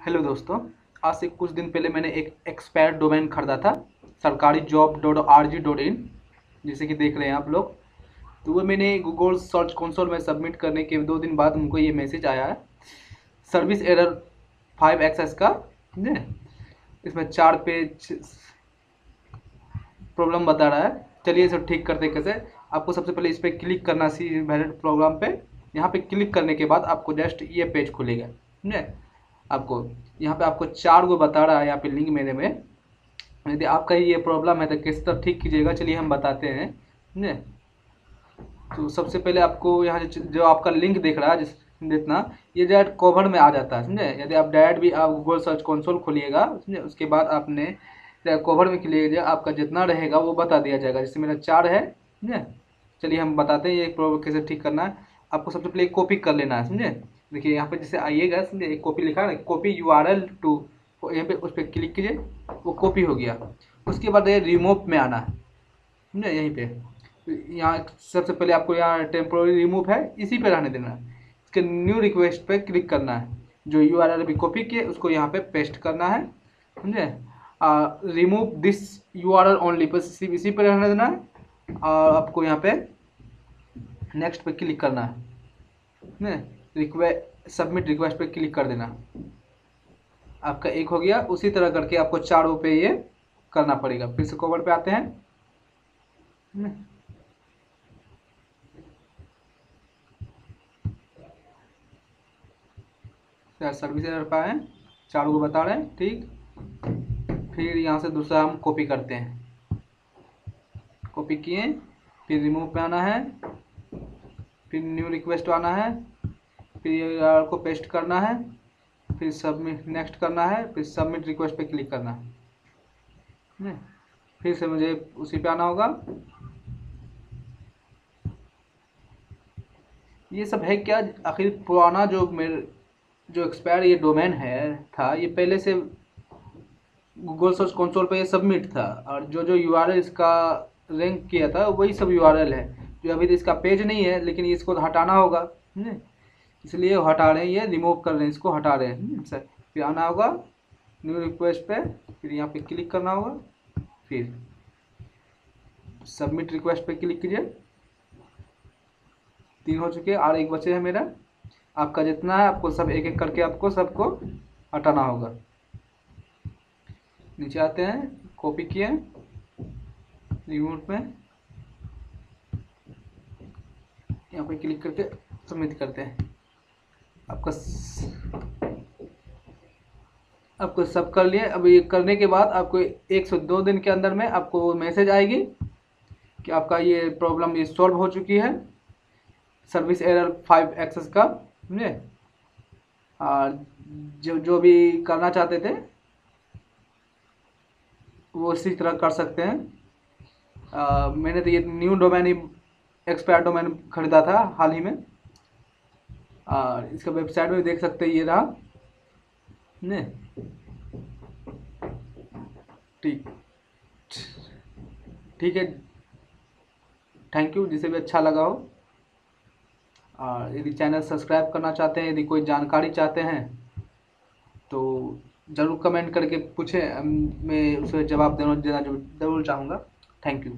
Hello दोस्तों, आज से कुछ दिन पहले मैंने एक एक्सपायर डोमेन खरीदा था, सरकारी job dot R G dot in जैसे कि देख रहे हैं आप लोग। तो वो मैंने गूगल सर्च कंसोल में सबमिट करने के दो दिन बाद उनको ये मैसेज आया है। सर्विस एरर फाइव एक्सेस का, समझे? इसमें चार पेज प्रॉब्लम बता रहा है। चलिए इसे ठीक करते कैसे? आपको सबसे पहले इस पर क्लिक करना सी वैलिड प्रोग्राम पे। यहाँ पे क्लिक करने के बाद आपको जस्ट ये पेज खुलेगा, समझे? आपको। यहाँ पे आपको चार गो बता रहा है, यहाँ पे लिंक मेरे में। यदि आपका ये प्रॉब्लम है तो किस तरह ठीक कीजिएगा, चलिए हम बताते हैं, समझे? तो सबसे पहले आपको यहाँ जो आपका लिंक देख रहा है, जिस जितना, ये डायरेक्ट कवर में आ जाता है, समझे? यदि आप डायरेक्ट भी आप गूगल सर्च कंसोल खोलिएगा, समझे? उसके बाद आपने कवर में क्लिक आपका जितना रहेगा वो बता दिया जाएगा, जैसे मेरा चार है, समझे? चलिए हम बताते हैं ये प्रॉब्लम कैसे ठीक करना है। आपको सबसे पहले कॉपी कर लेना है, समझे? देखिए यहाँ पर जैसे आइएगा समझे एक कॉपी लिखा ना copy U R L to यहाँ पे उस पर क्लिक कीजिए, वो कॉपी हो गया। उसके बाद ये रिमूव में आना है। समझे? यहीं पे। यहाँ सबसे पहले आपको यहाँ टेम्पोरी रिमूव है, इसी पे रहने देना है। इसके न्यू रिक्वेस्ट पे क्लिक करना है। जो यू आर एल अभी कॉपी किए, उसको यहाँ पे पेस्ट करना है। समझे? Remove this U R L only बस इसी पे रहने देना है। और आपको यहाँ पे नेक्स्ट पे क्लिक करना है। रिक्वेस्ट सबमिट रिक्वेस्ट पे क्लिक कर देना। आपका एक हो गया, उसी तरह करके आपको चारों पे ये करना पड़ेगा। फिर से कवर पे आते हैं। सर्विस एरर पाए चारों को बता रहे हैं, ठीक। फिर यहाँ से दूसरा हम कॉपी करते हैं। कॉपी किए, फिर रिमूव पे आना है। फिर न्यू रिक्वेस्ट आना है। फिर ये को पेस्ट करना है, फिर सबमिट नेक्स्ट करना है, फिर सबमिट रिक्वेस्ट पे क्लिक करना है। फिर से मुझे उसी पे आना होगा। ये सब है क्या? आखिर पुराना जो मेरे, जो एक्सपायर ये डोमेन है, था, ये पहले से गूगल सर्च कंसोल पे ये सबमिट था। और जो जो यूआरएल इसका रैंक किया था, वही सब URL है। जो अभी इसका पेज नहीं है, लेकिन इसको हटाना होगा। इसलिए हटा रहे हैं ये रिमूव कर रहे हैं इसको हटा रहे हैं। सर फिर आना होगा न्यू रिक्वेस्ट पे फिर यहाँ पे क्लिक करना होगा फिर सबमिट रिक्वेस्ट पे क्लिक कीजिए। तीन हो चुके और एक बचे हैं मेरा। आपका जितना है आपको सब एक एक करके आपको सबको हटाना होगा। नीचे आते हैं कॉपी किए रिमोट में। यहाँ पे क्लिक करके सबमिट करते हैं। आपका आपको सब कर लिए। अब ये करने के बाद आपको एक सौ दो दिन के अंदर में आपको मैसेज आएगी कि आपका ये प्रॉब्लम ये सॉल्व हो चुकी है। सर्विस एरर फाइव एक्सेस का समझे? और जो जो भी करना चाहते थे वो इसी तरह कर सकते हैं। आ, मैंने तो ये न्यू डोमेन ही एक्सपायर डोमेन खरीदा था हाल ही में। और इसका वेबसाइट में देख सकते हैं ये रहा। ने? ठीक। ठीक है। थैंक यू जिसे भी अच्छा लगा हो। और यदि चैनल सब्सक्राइब करना चाहते हैं, यदि कोई जानकारी चाहते हैं तो ज़रूर कमेंट करके पूछें। मैं उसे जवाब देना देना ज़रूर चाहूँगा। Thank you